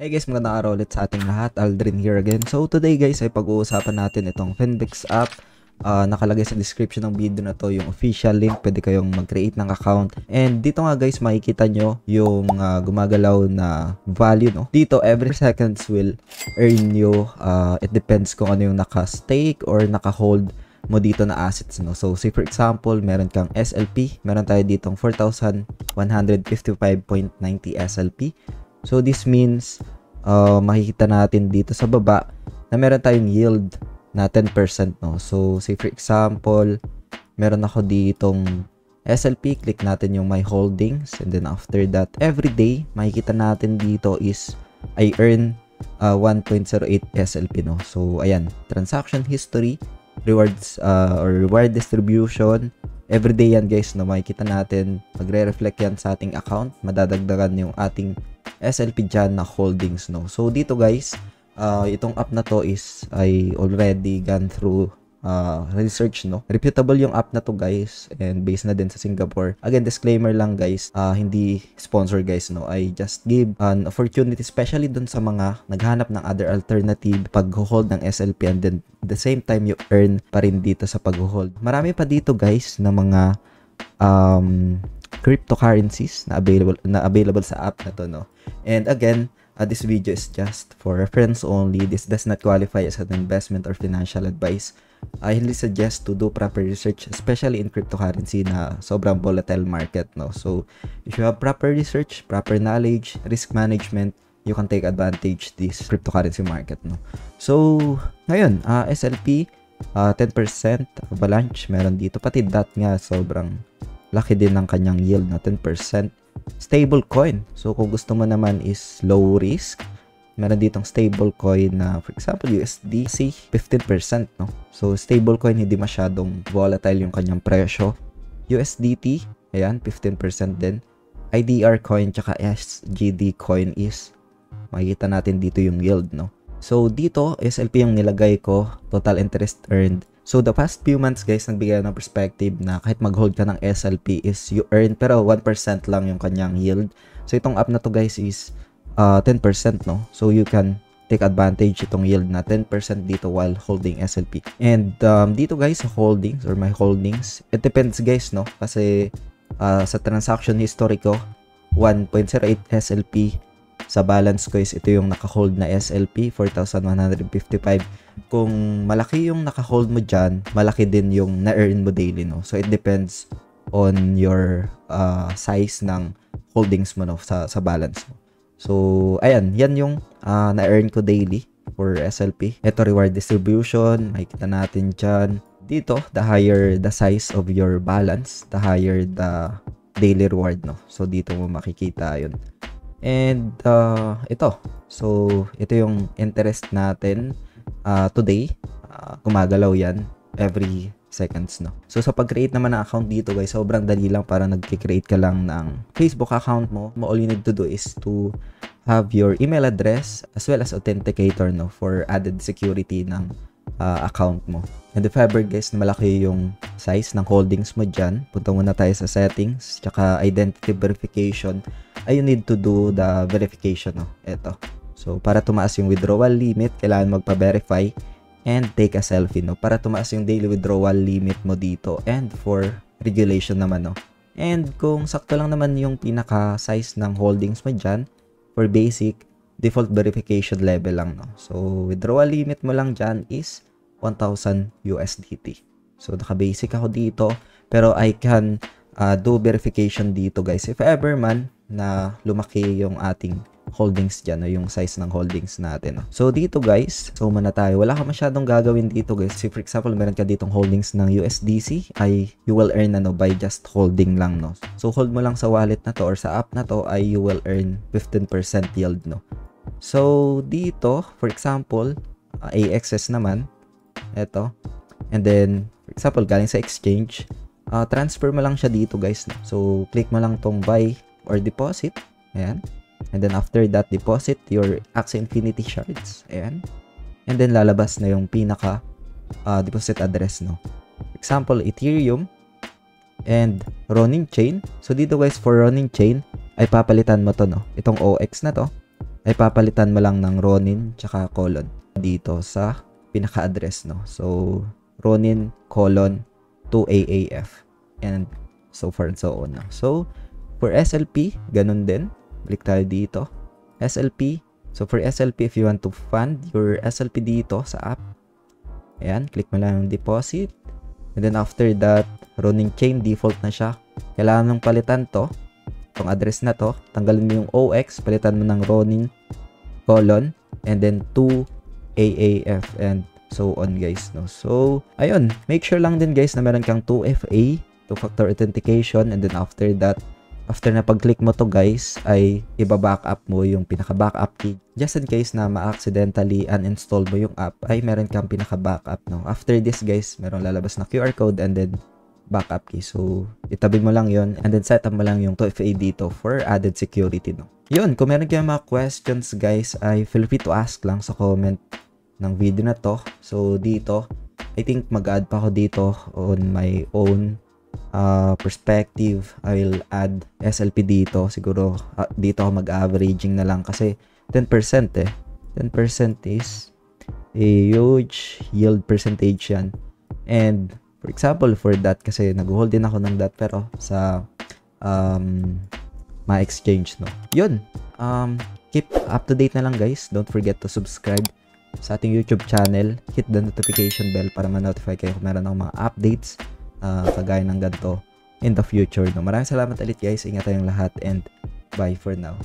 Hey guys, magandang araw ulit sa ating lahat. Aldrin here again. So today guys ay pag-uusapan natin itong Finbix app. Uh, nakalagay sa description ng video na to yung official link. Pwede kayong mag-create ng account. And dito nga guys, makikita nyo yung uh, gumagalaw na value. No? Dito, every seconds will earn you. Uh, it depends kung ano yung naka-stake or naka-hold mo dito na assets no. So say for example, meron kang SLP, meron tayo ditong 4,155.90 SLP. So this means uh, makikita natin dito sa baba na meron tayong yield na 10% no. So say for example, meron ako ditong SLP, click natin yung my holdings and then after that every day makikita natin dito is I earn uh, 1.08 SLP no. So ayan, transaction history, rewards uh, or reward distribution, everyday yan guys no makikita natin magre-reflect yan sa ating account madadagdagan yung ating SLP dyan na holdings, no? So, dito guys, uh, itong app na to is ay already gone through uh, research, no? Reputable yung app na to, guys, and based na din sa Singapore. Again, disclaimer lang, guys, uh, hindi sponsor, guys, no? I just give an opportunity, especially dun sa mga naghanap ng other alternative pag-hold ng SLP and then the same time you earn pa rin dito sa pag-hold. Marami pa dito, guys, na mga um, cryptocurrencies na available na available sa app na to no. And again, uh, this video is just for reference only. This does not qualify as an investment or financial advice. I highly suggest to do proper research, especially in cryptocurrency na sobrang volatile market, no? So, if you have proper research, proper knowledge, risk management, you can take advantage this cryptocurrency market, no? So, ngayon, uh, SLP, uh, 10% avalanche, meron dito. Pati DOT nga, sobrang laki din ng kanyang yield na 10%. Stable coin. So kung gusto mo naman is low risk, meron ditong stable coin na for example USDC 15% no. So stable coin hindi masyadong volatile yung kanyang presyo. USDT, ayan 15% din. IDR coin tsaka SGD coin is makikita natin dito yung yield no. So dito SLP yung nilagay ko, total interest earned So the past few months guys, nagbigay ng perspective na kahit mag-hold ka ng SLP is you earn pero 1% lang yung kanyang yield. So itong app na to guys is uh, 10% no. So you can take advantage itong yield na 10% dito while holding SLP. And um, dito guys holdings or my holdings, it depends guys no kasi uh, sa transaction history ko 1.08 SLP sa balance ko is ito yung naka-hold na SLP 4155 kung malaki yung naka-hold mo dyan, malaki din yung na-earn mo daily, no? So, it depends on your uh, size ng holdings mo, no? Sa, sa balance mo. So, ayan, yan yung uh, na-earn ko daily for SLP. Ito, reward distribution. Makikita natin dyan. Dito, the higher the size of your balance, the higher the daily reward, no? So, dito mo makikita yun. And, uh, ito. So, ito yung interest natin uh, today, uh, gumagalaw yan every seconds, no? So, sa pag-create naman ng account dito, guys, sobrang dali lang para nag-create ka lang ng Facebook account mo. All you need to do is to have your email address as well as authenticator, no? For added security ng uh, account mo. And if ever, guys, na malaki yung size ng holdings mo dyan, punta muna tayo sa settings, tsaka identity verification, ay you need to do the verification, no? Ito. So, para tumaas yung withdrawal limit, kailangan magpa-verify and take a selfie, no? Para tumaas yung daily withdrawal limit mo dito and for regulation naman, no? And kung sakto lang naman yung pinaka-size ng holdings mo dyan, for basic, default verification level lang, no? So, withdrawal limit mo lang dyan is 1,000 USDT. So, naka-basic ako dito, pero I can uh, do verification dito, guys. If ever man na lumaki yung ating holdings dyan, no, yung size ng holdings natin. No. So, dito guys, so muna tayo. Wala ka masyadong gagawin dito guys. Si for example, meron ka ditong holdings ng USDC, ay you will earn ano, by just holding lang. No. So, hold mo lang sa wallet na to or sa app na to, ay you will earn 15% yield. No. So, dito, for example, uh, AXS naman, eto, and then, for example, galing sa exchange, uh, transfer mo lang siya dito guys. No? So, click mo lang tong buy or deposit. Ayan. And then after that, deposit your Axie Infinity shards. Ayan. And then lalabas na yung pinaka uh, deposit address, no? Example, Ethereum and Ronin Chain. So dito guys, for Ronin Chain, ay papalitan mo to, no? Itong OX na to. ay papalitan mo lang ng Ronin tsaka colon dito sa pinaka-address, no? So, Ronin colon 2AAF and so far and so on. No? So, for SLP, ganun din. Balik tayo dito. SLP. So, for SLP, if you want to fund your SLP dito sa app, ayan, click mo lang yung deposit. And then after that, Ronin chain, default na siya. Kailangan mong palitan to. Itong address na to. Tanggalin mo yung OX, palitan mo ng Ronin colon and then 2 AAF and so on guys no so ayun make sure lang din guys na meron kang 2FA two factor authentication and then after that after na pag-click mo to guys ay iba-backup mo yung pinaka-backup key. Just in case na ma-accidentally uninstall mo yung app ay meron kang pinaka-backup no? After this guys meron lalabas na QR code and then backup key. So itabi mo lang yon and then set up mo lang yung 2FA dito for added security no? Yun, kung meron kayong mga questions guys, ay feel free to ask lang sa comment ng video na to. So, dito, I think mag-add pa ako dito on my own uh, perspective. I will add SLP dito. Siguro, uh, dito ako mag-averaging na lang kasi 10% eh. 10% is a huge yield percentage yan. And, for example, for that, kasi nag-hold din ako ng that, pero sa um, ma-exchange, no? Yun. Um, keep up to date na lang, guys. Don't forget to subscribe sa ating YouTube channel. Hit the notification bell para ma-notify kayo kung meron ng mga updates uh, kagaya ng ganito in the future. No? Maraming salamat ulit, guys. Ingat tayong lahat and bye for now.